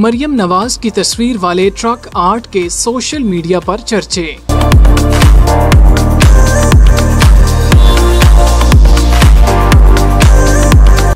मरियम नवाज़ की तस्वीर वाले ट्रक आर्ट के सोशल मीडिया पर चर्चे।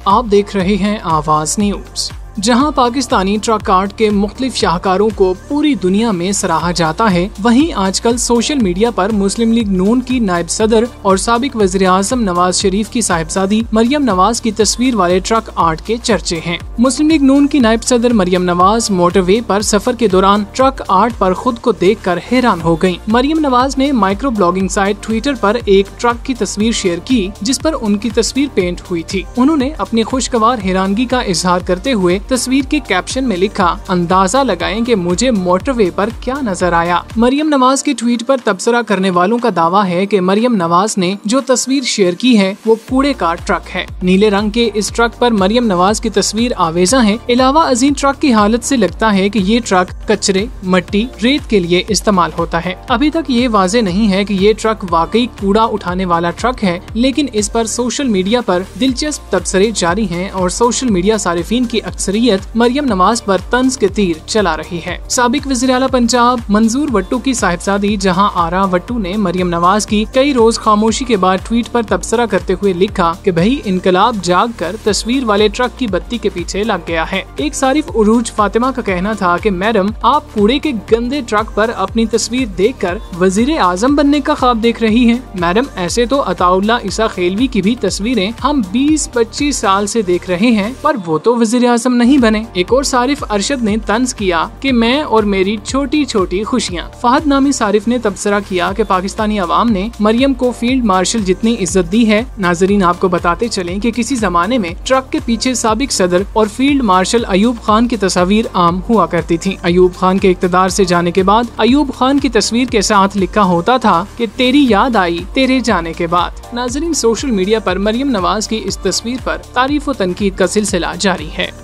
आप देख रहे हैं आवाज़ न्यूज़। जहाँ पाकिस्तानी ट्रक आर्ट के मुख्तलिफ़ शाहकारों को पूरी दुनिया में सराहा जाता है, वहीं आजकल सोशल मीडिया पर मुस्लिम लीग नून की नायब सदर और सबक वजी अजम नवाज़ शरीफ की साहिबजादी मरियम नवाज़ की तस्वीर वाले ट्रक आर्ट के चर्चे हैं। मुस्लिम लीग नून की नायब सदर मरियम नवाज़ मोटरवे पर सफ़र के दौरान ट्रक आर्ट पर खुद को देख कर हैरान हो गई मरियम नवाज़ ने माइक्रो ब्लॉगिंग साइट ट्विटर पर एक ट्रक की तस्वीर शेयर की, जिस पर उनकी तस्वीर पेंट हुई थी। उन्होंने अपनी खुशगवार हैरानगी का इजहार करते हुए तस्वीर के कैप्शन में लिखा, अंदाज़ा लगाएँ कि मुझे मोटरवे पर क्या नज़र आया। मरियम नवाज़ के ट्वीट पर तबसरा करने वालों का दावा है कि मरियम नवाज़ ने जो तस्वीर शेयर की है, वो कूड़े का ट्रक है। नीले रंग के इस ट्रक पर मरियम नवाज़ की तस्वीर आवेजा है। अलावा अजीम ट्रक की हालत से लगता है कि ये ट्रक कचरे, मट्टी, रेत के लिए इस्तेमाल होता है। अभी तक ये वाजे नहीं है कि ये ट्रक वाकई कूड़ा उठाने वाला ट्रक है, लेकिन इस पर सोशल मीडिया पर दिलचस्प तबसरे जारी हैं और सोशल मीडिया सार्फिन की अक्सर अक्सरियत मरियम नवाज़ पर तंज के तीर चला रही है। सबक वजी अला पंजाब मंजूर वट्टू की साहिबजादी, जहाँ आरा वट्टू ने मरियम नवाज़ की कई रोज खामोशी के बाद ट्वीट पर तबसरा करते हुए लिखा कि भाई, इनकलाब जाग कर तस्वीर वाले ट्रक की बत्ती के पीछे लग गया है। एक सारिफ उरूज फातिमा का कहना था कि, मैडम, आप कूड़े के गंदे ट्रक पर अपनी तस्वीर देख कर वज़ीर आज़म बनने का ख्वाब देख रही है। मैडम, ऐसे तो अताउल्ला ईसा खेलवी की भी तस्वीरें हम 20-25 साल से देख रहे हैं, पर वो तो वज़ीर आज़म नहीं बने। एक और सारिफ अरशद ने तंज किया कि मैं और मेरी छोटी छोटी खुशियाँ। फहद नामी सारिफ ने तबसरा किया कि पाकिस्तानी अवाम ने मरियम को फ़ील्ड मार्शल जितनी इज़्ज़त दी है, नाजरीन आपको बताते चले कि किसी जमाने में ट्रक के पीछे सबक सदर और फ़ील्ड मार्शल अयूब खान की तस्वीर आम हुआ करती थी। अयूब खान के इकतदार से जाने के बाद अयूब खान की तस्वीर के साथ लिखा होता था कि तेरी याद आई, तेरे जाने के बाद। नाजरीन, सोशल मीडिया पर मरियम नवाज़ की इस तस्वीर पर तारीफ़ व तनकीद का सिलसिला जारी है।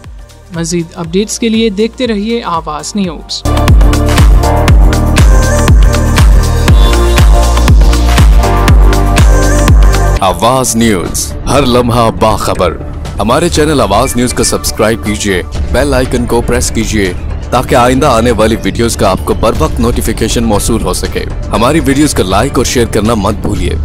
मजीद अपडेट्स के लिए देखते रहिए आवाज़ न्यूज़। आवाज़ न्यूज़, हर लम्हा बाखबर। हमारे चैनल आवाज़ न्यूज़ को सब्सक्राइब कीजिए, बेल आइकन को प्रेस कीजिए, ताकि आइंदा आने वाली वीडियोस का आपको बर वक्त नोटिफिकेशन मौसू हो सके। हमारी वीडियोस को लाइक और शेयर करना मत भूलिए।